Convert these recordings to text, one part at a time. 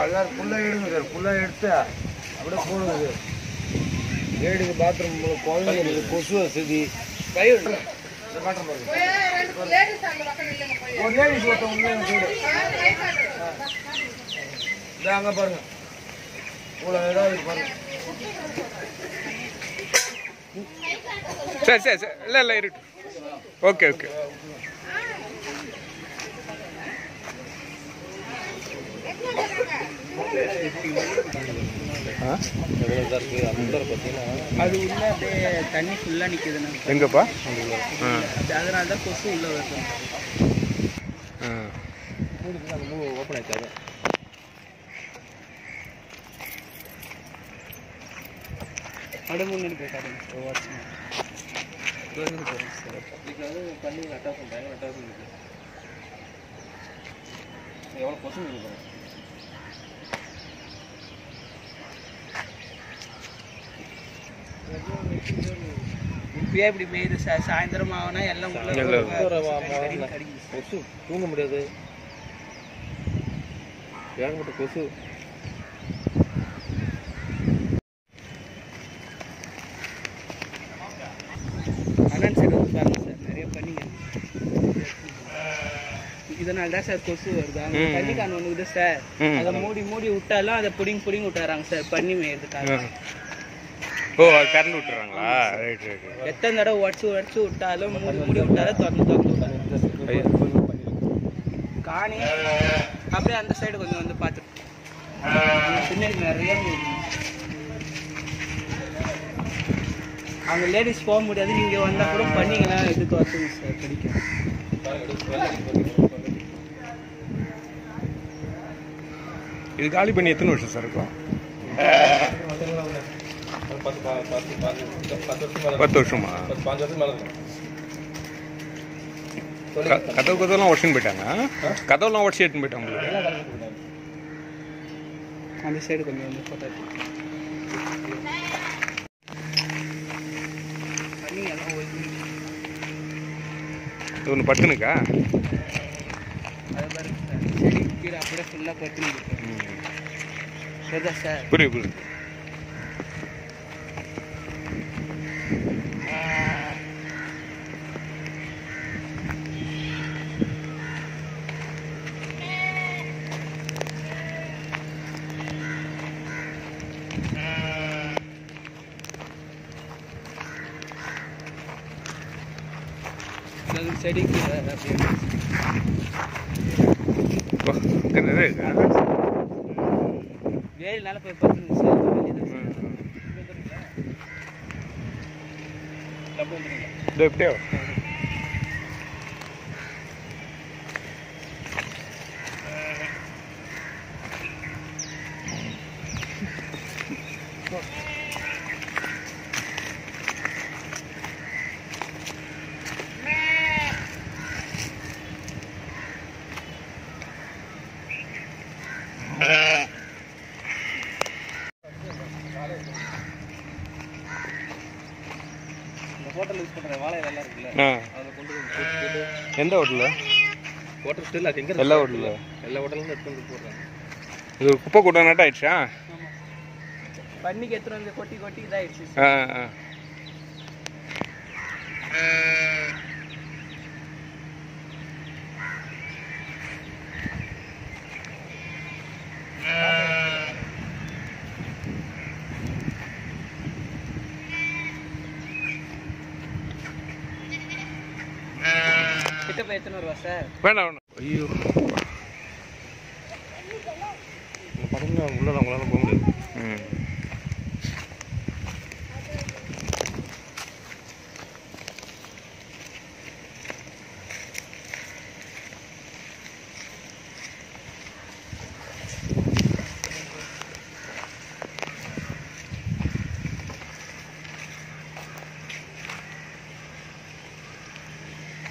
எல்லாரும் ஃபுல்லாக எடுங்க சார் ஃபுல்லாக எடுத்து அப்படியே போடுங்க சார். லேடிக்கு பாத்ரூம் குழந்தைங்களுக்கு கொசு வசதி. இந்த காட்டுறேன் பாருங்க. ஒரு லேடிஸ் ஒருத்தவங்க அங்கே பாருங்க. இவ்வளோ இடம் பாருங்க. சரி சரி சரி. இல்லை இல்லை இருக்கட்டும் ஓகே ஓகே. அது உள்ள அப்படியே தண்ணி ஃபுல்லாக நிற்குதுண்ணா எங்கப்பா? அதனால தான் கொசு உள்ள வருது. ஓப்பன் ஆயிடுச்சு காட்டுங்க சார் வாட்ஸ்அப் பண்ணி பண்ணுறது எவ்வளோ கொசு இருக்கு இப்பயே இப்படி மேயுது சார் சாயந்தரம் ஆகுனா எல்லாம். கொசு தூங்க முடியாது ஏகப்பட்ட கொசு அண்ணன் சைடு வந்து பாருங்க சார் நிறைய பண்ணிங்க இதனால தான் சார் கொசு வருது அங்க ம். தண்ணி கான் ஒன்று சார். அதை மூடி மூடி விட்டாலும் அதை புடிங்க புடிங்க விட்டுறாங்க சார் பண்ணி மேயறதுக்காக ஆ. ஓ கரண்ட் விட்டுறாங்களா? ரைட் ரைட் எத்தனை தடவை உடச்சு உடச்சு விட்டாலும் மூடி மூடி விட்டாலும் திறந்து திறந்து விட்டாங்க. காணி. அப்படியே அந்த சைடு கொஞ்சம் வந்து பார்த்துட்டு பின்னாடி நிறைய. அங்க லேடிஸ் போக முடியாது. நீங்க வந்தா கூட பண்ணீங்கன்னா இது துரத்துங்க சார் கிடைக்கும் இது காலி பண்ணி எத்தனை வருஷம் சார் இருக்கும்? பத்து வருஷமா? க- கதவு கதவுலாம் உடச்சுன்னு போயிட்டாங்க. கதவுலாம் உடச்சி எடுத்துன்னு போயிட்டாங்க அந்த சைடு கொஞ்சம் வந்து போட்டோ இது ஒன்று பட்டுனுக்கா? அதை பாருங்க சார் செடி கீழே அப்படியே ஃபுல்லாக பட்டுன்னு இருக்கு சரிதா சார் புரியுது புரியுது அது செடி கீழே அப்படியே வா, இங்க நிறைய இருக்கா? வேலினால போய் பட்டுருங்க சார் வெளியே தான் சார். இதோ எப்படியோ இந்த ஹோட்டல் யூஸ் பண்ணுற வாழை எல்லாம் இருக்குல்ல ஆ அதில் கொண்டு வந்து போட்டு எந்த ஹோட்டலில் ஹோட்டல் ஸ்டில் அது எங்கே எல்லா ஹோட்டலில் எல்லா ஹோட்டலும் எடுத்து வந்து போடுறாங்க. இது ஒரு குப்பை கூட்டம் நட்டு ஆயிடுச்சா? பண்ணிக்கு எடுத்துட்டு வந்து கொட்டி கொட்டி இதாயிடுச்சு. ஆ ஆ. கிட்ட போய் எத்தனை வருவா சார்? வேண்டாம் வேண்டாம். ஐயோ. படம்னா உள்ள அவங்களால போக முடியாது. ம் அப்படியே இந்த கை கட்டுப்பா ஃபுல்லாக அங்கே கடைசியில் தான்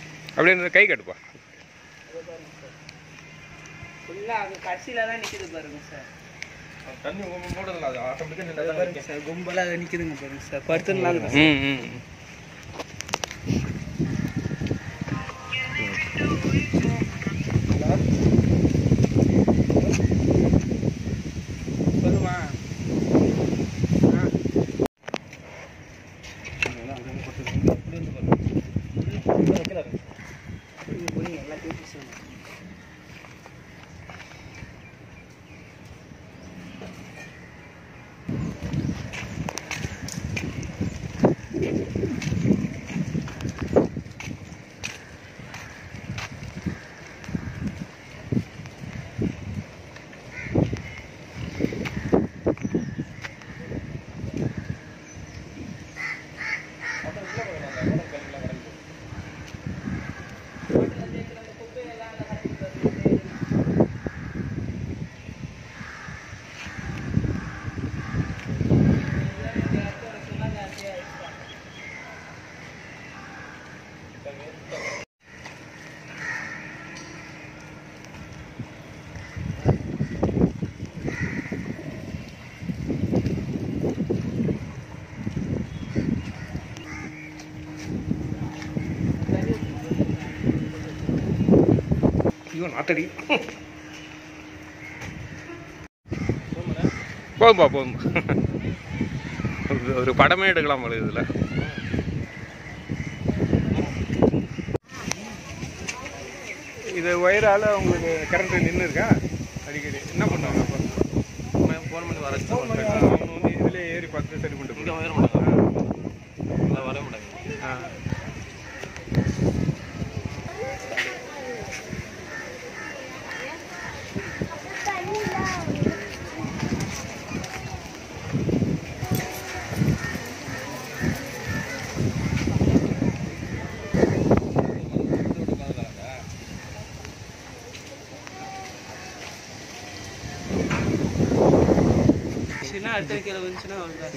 நிற்கிது பாருங்க சார் தண்ணி மூடல அது ஆட்டோமேட்டிக்காக அது பாருங்க சார். கும்பலாக நிற்கிதுங்க பாருங்க சார் படுத்துனால ம் ம் புரியுங்க புரியுங்க எல்லாத்தையும் பேசுவாங்க ஐயோ நாத்தடி. போதும்பா போதும்பா. ஒரு- ஒரு படமே எடுக்கலாம் போல இதில். இது ஒயரால் உங்களுக்கு கரண்ட் நின்று இருக்கா அடிக்கடி. என்ன பண்ணுவாங்க அப்போ? ஃபோன் பண்ணி வர அவங்க வந்து இதில் ஏறி பார்த்து சரி பண்ணிட்டு. வர மாட்டாங்க வர மாட்டாங்க ஆ. அடுத்த கீழே வந்துச்சுன்னா அவ்வளோதான்.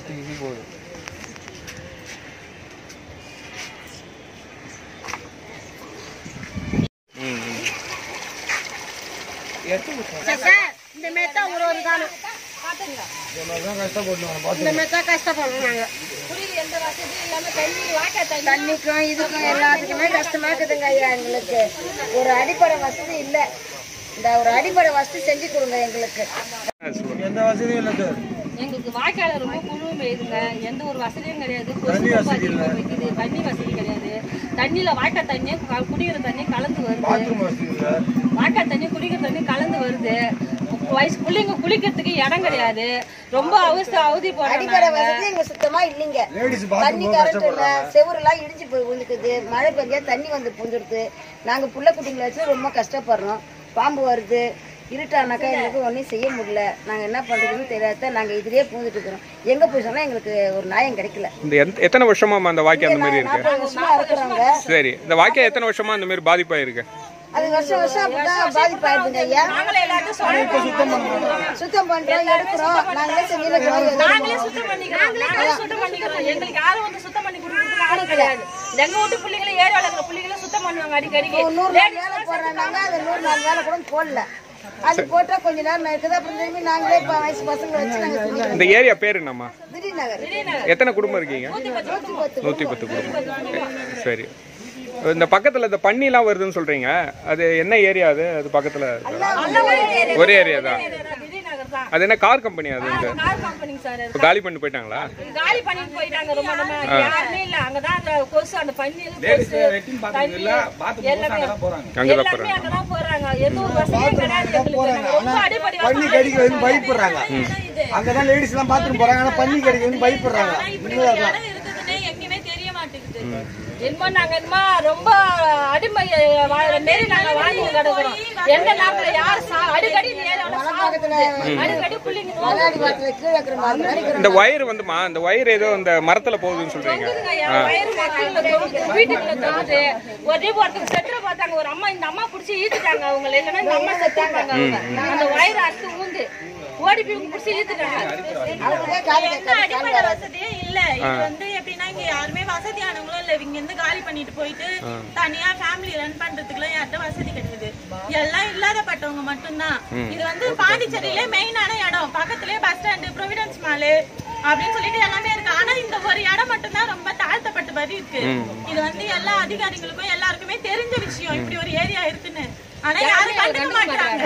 இந்த ஒரு ஒரு காலம் இந்த தண்ணிக்கும் இதுக்கும் எல்லாத்துக்குமே கஷ்டமா இருக்குதுங்க ஐயா எங்களுக்கு. ஒரு அடிப்படை வசதி இல்ல. இந்த ஒரு அடிப்படை வசதி செஞ்சு கொடுங்க எங்களுக்கு. எந்த வசதியும் இல்லை சார். எங்களுக்கு வாய்க்கால ரொம்ப புழு மேயுதுங்க எந்த ஒரு வசதியும் கிடையாது. தண்ணி வசதி. வைக்குது தண்ணி வசதி கிடையாது. தண்ணியில வாய்க்கால் தண்ணி க- குடிக்கிற தண்ணி கலந்து வருது. வாய்க்கால் தண்ணி குடிக்கிற தண்ணி கலந்து வருது. வயசு பிள்ளைங்க குளிக்கிறதுக்கு இடம் கிடையாது. ரொம்ப அவஸ்தை அவதி போறாங்க சுத்தமா இல்லைங்க. லேடிஸ் தண்ணி கரண்ட் இல்ல. செவுரெல்லாம் இடிஞ்சு போய் விழுந்துக்குது. மழை பெஞ்சா தண்ணி வந்து புந்துடுது நாங்க புள்ள குட்டிங்களை வச்சு ரொம்ப கஷ்டப்படுறோம். பாம்பு வருது. இருட்டானாக்கா எங்களுக்கு ஒன்றும் செய்ய முடியல. நாங்க என்ன பண்றதுன்னு தெரியாத நாங்க இதுலயே பூந்துட்டு இருக்கிறோம். எங்க போய் சொன்னா எங்களுக்கு ஒரு நியாயம் கிடைக்கல. இந்த எத்தனை வருஷமா அந்த வாக்கியம் அந்த மாதிரி இருக்கு? சரி இந்த வாக்கியம் எத்தனை வருஷமா அந்த மாதிரி பாதிப்பாயிருக்கு? அது வருஷம் வருஷம் அப்படிதான் பாதிப்பாயிருதுங்க ஐயா. சுத்தம் பண்றோம். எடுக்கிறோம். நாங்களே செஞ்சுட்டு இருக்கிறோம் நாங்களே சுத்தம் பண்ணிக்கிறோம். நாங்களே சுத்தம் பண்ணிக்கிறோம். எங்களுக்கு யாரும் வந்து சுத்தம் பண்ணி கொடுக்கறதுக்கு ஆள் கிடையாது. எங்க வீட்டு பிள்ளைங்களை ஏரியாவில் இருக்கிற பிள்ளைங்களை சுத்தம் பண்ணுவாங்க அடிக்கடிக்கு ஒரு நூறு நாள் வேலை போடுறாங்க. அது நூறு நாள் வேலை கூட போடல. அது போட்டா கொஞ்ச நேரம் இருக்குது. அப்புறம் திரும்பி நாங்களே இப்ப வயசு பசங்களை வச்சு நாங்க செஞ்சுக்கிறோம் இந்த ஏரியா பேர் என்னம்மா? எத்தனை குடும்பம் இருக்கீங்க? நூத்தி பத்து நூற்றி பத்து குடும்பம். சரி. இந்த பக்கத்தில் இந்த பன்னிலாம் வருதுன்னு சொல்றீங்க. அது என்ன ஏரியா அது? அது பக்கத்தில் ஒரே ஏரியா தான். தான் அது என்ன கார் கம்பெனி அது கார் கம்பெனிங்க சார் இப்போ காலி பண்ணி போயிட்டாங்களா? காலி பண்ணிட்டு போயிட்டாங்க ரொம்ப நம்ம யாருமே இல்ல. அங்கதான் அந்த கொசு அந்த பன்னீர் கொசு எல்லாமே அங்கே தான் எல்லாமே போகிறாங்க அங்கதான் போறாங்க. எந்த ஒரு வசதியும் கிடையாது எங்களுக்கு. ரொம்ப அடிப்படை பண்ணி கடிக்கிறதுன்னு பயப்படுறாங்க. அங்கதான் லேடிஸ் எல்லாம் பாத்ரூம் போறாங்க. ஆனா பண்ணி கடிக்கிறதுன்னு பயப்படுறாங்க. உண்மைதான் இடம் இருக்குதுன்னே எங்கேயுமே தெரிய மாட்டேங்குது. என்னமோ நாங்க என்னமோ ரொம்ப அடிமை மாரி நாங்க வாழ்ந்து கிடக்குறோம். எந்த நாட்டுல யார் சா- அடிக்கடி. அடிக்கடி பிள்ளைங்க இந்த ஒயர் வந்துமா? இந்த ஒயர் ஏதோ இந்த மரத்தில் போகுதுன்னு சொல்றீங்க. வீட்டுக்குள்ள தொங்குது. ஒரே ஒருத்தங்க செட்டுல பார்த்தாங்க. ஒரு அம்மா இந்த அம்மா புடிச்சு ஈத்துட்டாங்க அவங்க இல்லைன்னா இந்த அம்மா செத்தாங்க அவங்க. அந்த வயிறு அறுத்து ஊந்து ஓடி போய் புடிச்சு ஈத்துட்டாங்க அடிப்படை வசதியே இல்ல. இது வந்து யாருமே வசதியானவங்களும் இல்ல. இங்க இருந்து காலி பண்ணிட்டு போயிட்டு தனியா ஃபேமிலி ரன் பண்றதுக்குலாம் யார்கிட்ட வசதி கிடையாது. எல்லாம் இல்லாதப்பட்டவங்க மட்டும்தான். இது வந்து பாண்டிச்சேரியிலே மெயினான இடம். பக்கத்துலயே பஸ் ஸ்டாண்டு ப்ரொவிடன்ஸ் மாலு அப்படின்னு சொல்லிட்டு எல்லாமே இருக்கு. ஆனா இந்த ஒரு இடம் மட்டும்தான் ரொம்ப தாழ்த்தப்பட்ட மாதிரி இருக்கு. இது வந்து எல்லா அதிகாரிகளுக்கும் எல்லாருக்குமே தெரிஞ்ச விஷயம் இப்படி ஒரு ஏரியா இருக்குன்னு. ஆனா யாரும் கண்டுக்க மாட்டாங்க.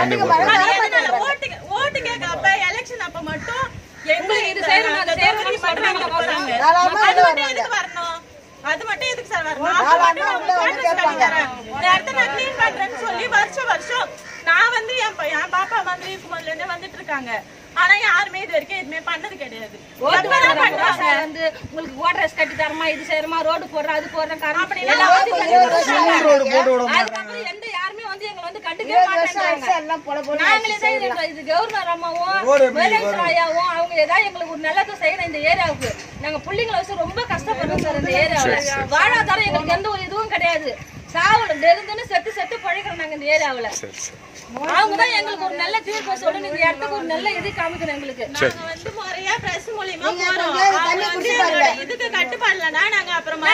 ஓட்டு ஓட்டு கேட்க அப்ப எலெக்ஷன் அப்ப மட்டும் எங்களுக்கு இது செய்யணும் அது செய்யணும் சொல்றாங்க போறாங்க தாராளமா அது வந்து மட்டும் எதுக்கு வரணும்? அது மட்டும் எதுக்கு சார் வரணும்? நான் மட்டும் நான் உங்களுக்கு address காட்டி தரேன். இந்த இடத்த நான் clean பண்றேன்னு சொல்லி வருஷம் வருஷம் நான் வந்து என் ப- என் பாப்பா வந்து இருக்கும்போதுல இருந்தே வந்துட்டு இருக்காங்க. ஆனா யாருமே இது வரைக்கும் எதுவுமே பண்ணது கிடையாது. வந்து உங்களுக்கு கட்டி தரமா இது செய்யறமா ரோடு போடுறோம் அது போடுறோம் காரணம் அப்படி எல்லாம் எந்த வந்து கண்டுக்கவே மாட்டாங்க ஆயிடுச்சு எல்லாம் பொல பொல நாங்களே தான் இது கவர்னர் அம்மாவும் வேலைக்கு ஆயாவும் அவங்க ஏதாவது எங்களுக்கு ஒரு நல்லது செய்யணும் இந்த ஏரியாவுக்கு. நாங்க புள்ளைங்களை வச்சு ரொம்ப கஷ்டப்படுறோம் சார் இந்த ஏரியாவுல. வாழ்வாதாரம் எங்களுக்கு எந்த ஒரு இதுவும் கிடையாது. சாவல நெருந்துன்னு செத்து செத்து பழைக்கிறோம் நாங்க இந்த ஏரியாவுல. அவங்க தான் எங்களுக்கு ஒரு நல்ல தீர்ப்பு சொல்லணும் இந்த இடத்துக்கு ஒரு நல்ல இது காமிக்கணும் எங்களுக்கு. நாங்க வந்து முறையா பிரஸ் மூலியமா போறோம். இதுக்கு கட்டுப்படலன்னா நாங்க அப்புறம்.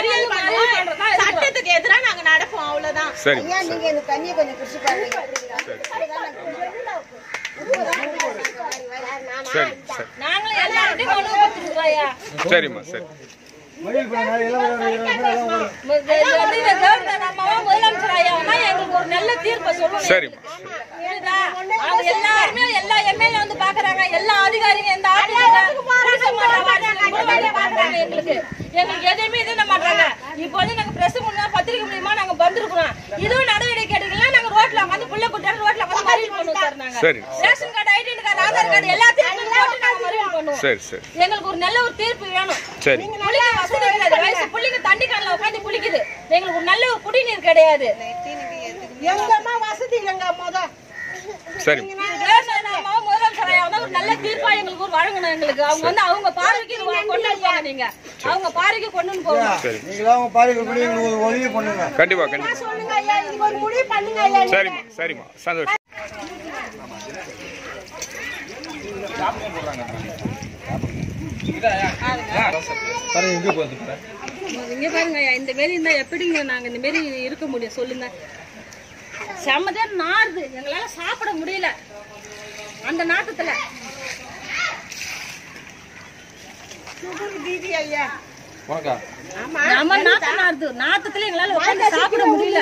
சட்டத்துக்கு எதிரா நாங்க நடப்போம். அவ்வளவுதான். சரி. நீங்க இந்த தண்ணியை கொஞ்சம் குடிச்சு பாருங்க. சரிம்மா சரி. மயில் முதலமைச்சர் ஐயாவுமா எங்களுக்கு ஒரு நல்ல தீர்ப்பை சொல்லணும் சரிம்மா புரியுதா? அவங்க எல்லாருமே எல்லா எம்எல்ஏ வந்து பாக்குறாங்க எல்லா அதிகாரிங்க இந்த பாக்குறாங்க எங்களுக்கு எங்களுக்கு எதுவுமே இது மாட்டாங்க இப்போ வந்து நாங்க பிரஸ் மூலமா பத்திரிகை மூலியமா நாங்க வந்திருக்கிறோம் இதுவும் நடவடிக்கை எடுக்கலாம் நாங்க ரோட்ல உட்காந்து புள்ள குட்டாரு ரோட்ல உட்காந்து மறியல் பண்ணுவோம். Ration card card Aadhaar card எல்லாத்தையும் போட்டு நாங்க மறியல் பண்ணுவோம். சரி சரி. எங்களுக்கு ஒரு நல்ல ஒரு தீர்ப்பு வேணும். சரி. புள்ளிங்க வசதி கிடையாது. வயசு புள்ளிங்க தண்ணி காலில் உட்காந்து குளிக்குது. எங்களுக்கு ஒரு நல்ல ஒரு குடிநீர் கிடையாது. எங்கம்மா வசதி இல்லைங்க முத சரி. நல்ல தீர்ப்பா எங்களுக்கு ஒரு வழங்கணும் எங்களுக்கு. அவங்க வந்து அவங்க பார்வைக்கு கொண்டு வந்து போங்க நீங்க. அவங்க பார்வைக்கு கொண்டு ஒரு உதவி பண்ணுங்க. கண்டிப்பா கண்டிப்பா. சொல்லுங்க ஐயா. இதுக்கு ஒரு முடிவு பண்ணுங்க ஐயா. சரிம்மா சரிம்மா. சந்தோஷம். இங்க பாருங்க ஐயா, இந்த மாரி இருந்தா எப்படிங்க நாங்க இந்த மாரி இருக்க முடியும்? சொல்லுங்க. செம்மதே நாறுது. எங்களால சாப்பிட முடியல. அந்த நாட்டத்துல. நம்ம நாத்து நாறுது. நாத்தத்துல எங்களால உட்கார்ந்து சாப்பிட முடியல.